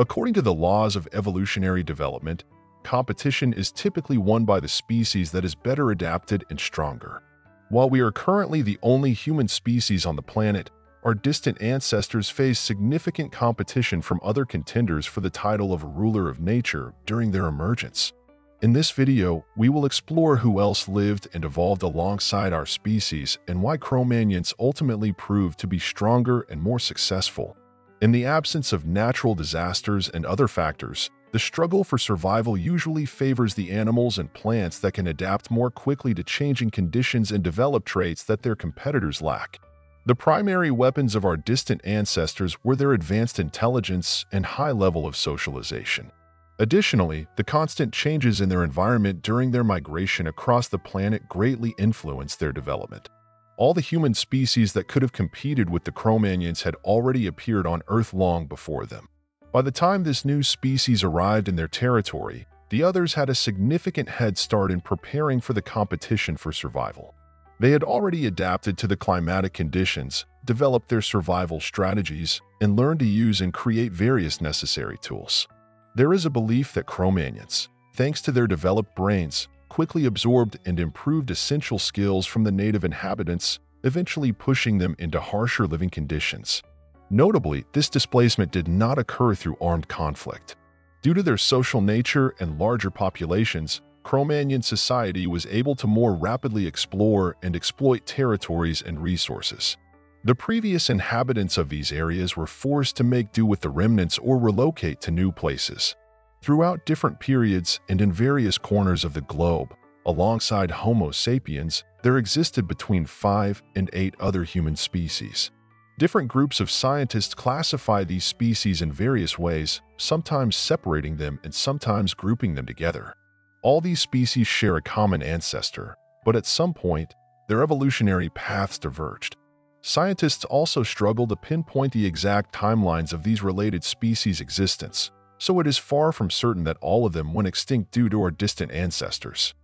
According to the laws of evolutionary development, competition is typically won by the species that is better adapted and stronger. While we are currently the only human species on the planet, our distant ancestors faced significant competition from other contenders for the title of ruler of nature during their emergence. In this video, we will explore who else lived and evolved alongside our species and why Cro-Magnons ultimately proved to be stronger and more successful. In the absence of natural disasters and other factors, the struggle for survival usually favors the animals and plants that can adapt more quickly to changing conditions and develop traits that their competitors lack. The primary weapons of our distant ancestors were their advanced intelligence and high level of socialization. Additionally, the constant changes in their environment during their migration across the planet greatly influenced their development. All the human species that could have competed with the Cro-Magnons had already appeared on Earth long before them. By the time this new species arrived in their territory, the others had a significant head start in preparing for the competition for survival. They had already adapted to the climatic conditions, developed their survival strategies, and learned to use and create various necessary tools. There is a belief that Cro-Magnons, thanks to their developed brains, quickly absorbed and improved essential skills from the native inhabitants, eventually pushing them into harsher living conditions. Notably, this displacement did not occur through armed conflict. Due to their social nature and larger populations, Cro-Magnon society was able to more rapidly explore and exploit territories and resources. The previous inhabitants of these areas were forced to make do with the remnants or relocate to new places. Throughout different periods and in various corners of the globe, alongside Homo sapiens, there existed between five and eight other human species. Different groups of scientists classify these species in various ways, sometimes separating them and sometimes grouping them together. All these species share a common ancestor, but at some point, their evolutionary paths diverged. Scientists also struggle to pinpoint the exact timelines of these related species' existence, so it is far from certain that all of them went extinct due to our distant ancestors.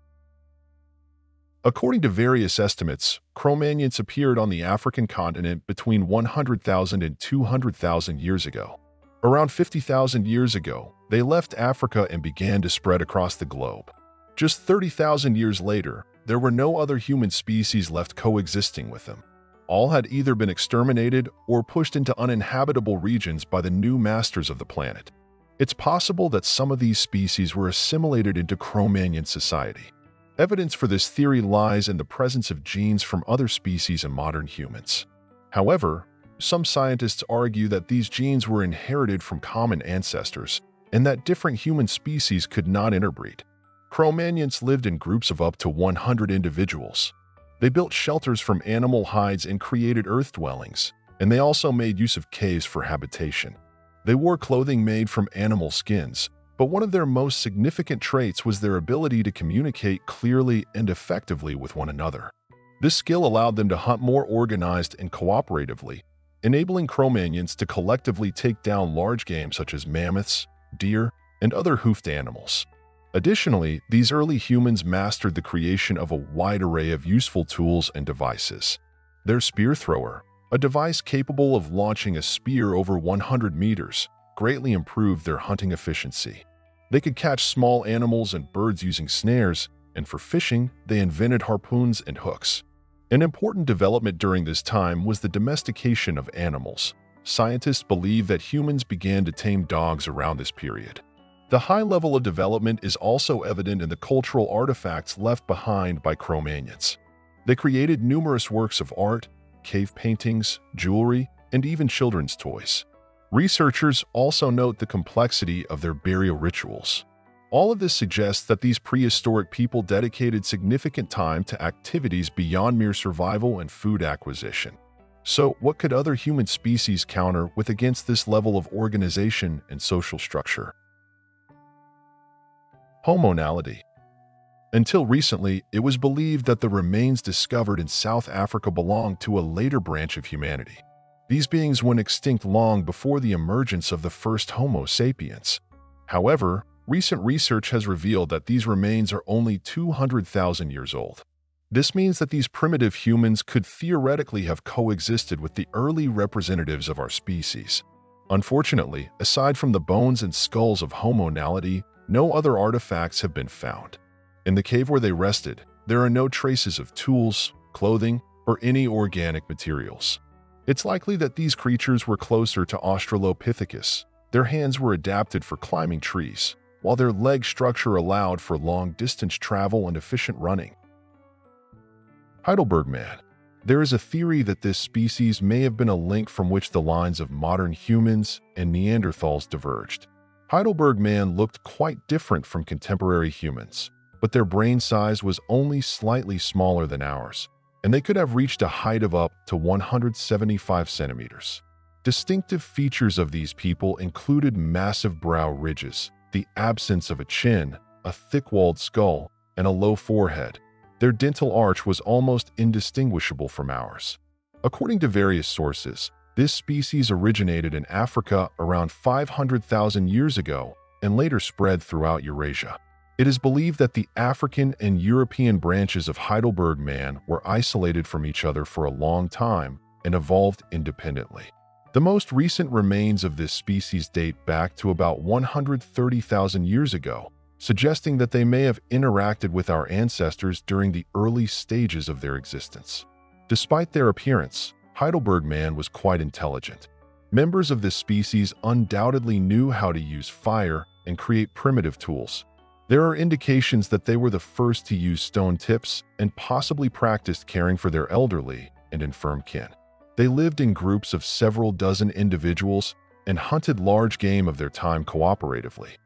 According to various estimates, Cro-Magnons appeared on the African continent between 100,000 and 200,000 years ago. Around 50,000 years ago, they left Africa and began to spread across the globe. Just 30,000 years later, there were no other human species left coexisting with them. All had either been exterminated or pushed into uninhabitable regions by the new masters of the planet. It's possible that some of these species were assimilated into Cro-Magnon society. Evidence for this theory lies in the presence of genes from other species in modern humans. However, some scientists argue that these genes were inherited from common ancestors and that different human species could not interbreed. Cro-Magnons lived in groups of up to 100 individuals. They built shelters from animal hides and created earth dwellings, and they also made use of caves for habitation. They wore clothing made from animal skins, but one of their most significant traits was their ability to communicate clearly and effectively with one another. This skill allowed them to hunt more organized and cooperatively, enabling Cro-Magnons to collectively take down large game such as mammoths, deer, and other hoofed animals. Additionally, these early humans mastered the creation of a wide array of useful tools and devices. Their spear thrower, a device capable of launching a spear over 100 meters, greatly improved their hunting efficiency. They could catch small animals and birds using snares, and for fishing, they invented harpoons and hooks. An important development during this time was the domestication of animals. Scientists believe that humans began to tame dogs around this period. The high level of development is also evident in the cultural artifacts left behind by Cro-Magnons. They created numerous works of art, cave paintings, jewelry, and even children's toys. Researchers also note the complexity of their burial rituals. All of this suggests that these prehistoric people dedicated significant time to activities beyond mere survival and food acquisition. So, what could other human species counter with against this level of organization and social structure? Homo naledi Until recently, it was believed that the remains discovered in South Africa belonged to a later branch of humanity. These beings went extinct long before the emergence of the first Homo sapiens. However, Recent research has revealed that these remains are only 200,000 years old. This means that these primitive humans could theoretically have coexisted with the early representatives of our species. Unfortunately, aside from the bones and skulls of Homo naledi, no other artifacts have been found. In the cave where they rested, there are no traces of tools, clothing, or any organic materials. It's likely that these creatures were closer to Australopithecus. Their hands were adapted for climbing trees, while their leg structure allowed for long-distance travel and efficient running. Heidelberg Man There is a theory that this species may have been a link from which the lines of modern humans and Neanderthals diverged. Heidelberg Man looked quite different from contemporary humans, but their brain size was only slightly smaller than ours, and they could have reached a height of up to 175 centimeters. Distinctive features of these people included massive brow ridges, the absence of a chin, a thick-walled skull, and a low forehead. Their dental arch was almost indistinguishable from ours. According to various sources, this species originated in Africa around 500,000 years ago and later spread throughout Eurasia. It is believed that the African and European branches of Heidelberg man were isolated from each other for a long time and evolved independently. The most recent remains of this species date back to about 130,000 years ago, suggesting that they may have interacted with our ancestors during the early stages of their existence. Despite their appearance, Heidelberg man was quite intelligent. Members of this species undoubtedly knew how to use fire and create primitive tools, there are indications that they were the first to use stone tips and possibly practiced caring for their elderly and infirm kin. They lived in groups of several dozen individuals and hunted large game of their time cooperatively.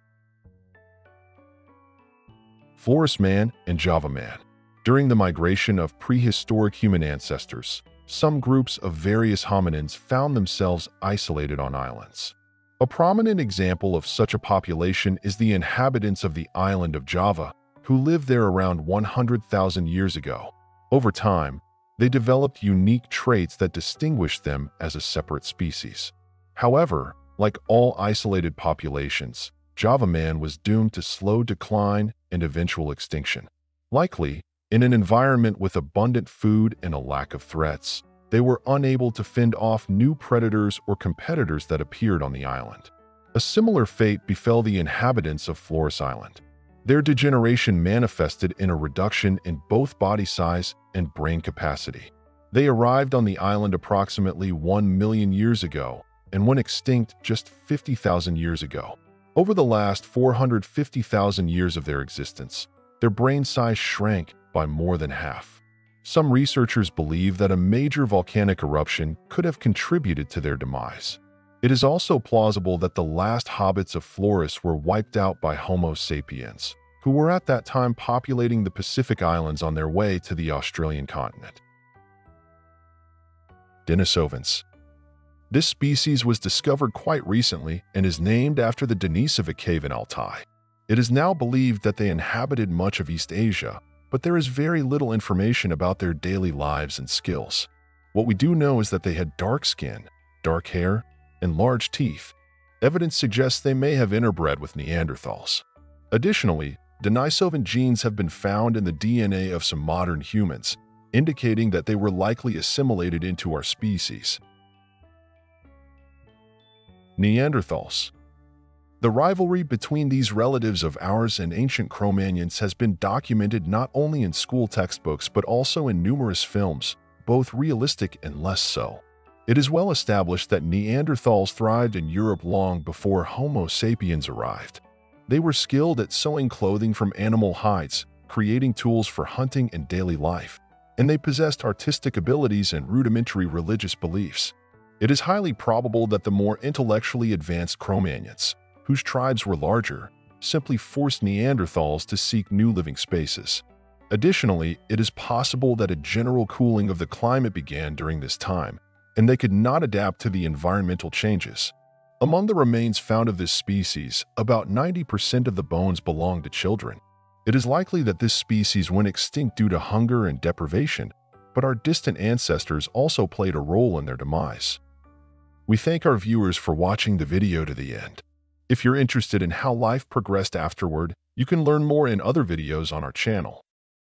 Flores Man and Java Man During the migration of prehistoric human ancestors, some groups of various hominins found themselves isolated on islands. A prominent example of such a population is the inhabitants of the island of Java, who lived there around 100,000 years ago. Over time, they developed unique traits that distinguished them as a separate species. However, like all isolated populations, Java man was doomed to slow decline and eventual extinction. Likely, in an environment with abundant food and a lack of threats, they were unable to fend off new predators or competitors that appeared on the island. A similar fate befell the inhabitants of Flores Island. Their degeneration manifested in a reduction in both body size and brain capacity. They arrived on the island approximately 1 million years ago and went extinct just 50,000 years ago. Over the last 450,000 years of their existence, their brain size shrank by more than half. Some researchers believe that a major volcanic eruption could have contributed to their demise. It is also plausible that the last hobbits of Flores were wiped out by Homo sapiens, who were at that time populating the Pacific Islands on their way to the Australian continent. Denisovans This species was discovered quite recently and is named after the Denisova cave in Altai. It is now believed that they inhabited much of East Asia, but there is very little information about their daily lives and skills. What we do know is that they had dark skin, dark hair, and large teeth. Evidence suggests they may have interbred with Neanderthals. Additionally, Denisovan genes have been found in the DNA of some modern humans, indicating that they were likely assimilated into our species. Neanderthals the rivalry between these relatives of ours and ancient Cro-Magnons has been documented not only in school textbooks but also in numerous films, both realistic and less so. It is well established that Neanderthals thrived in Europe long before Homo sapiens arrived. They were skilled at sewing clothing from animal hides, creating tools for hunting and daily life, and they possessed artistic abilities and rudimentary religious beliefs. It is highly probable that the more intellectually advanced Cro-Magnons, whose tribes were larger, simply forced Neanderthals to seek new living spaces. Additionally, it is possible that a general cooling of the climate began during this time, and they could not adapt to the environmental changes. Among the remains found of this species, about 90% of the bones belong to children. It is likely that this species went extinct due to hunger and deprivation, but our distant ancestors also played a role in their demise. We thank our viewers for watching the video to the end. If you're interested in how life progressed afterward, you can learn more in other videos on our channel.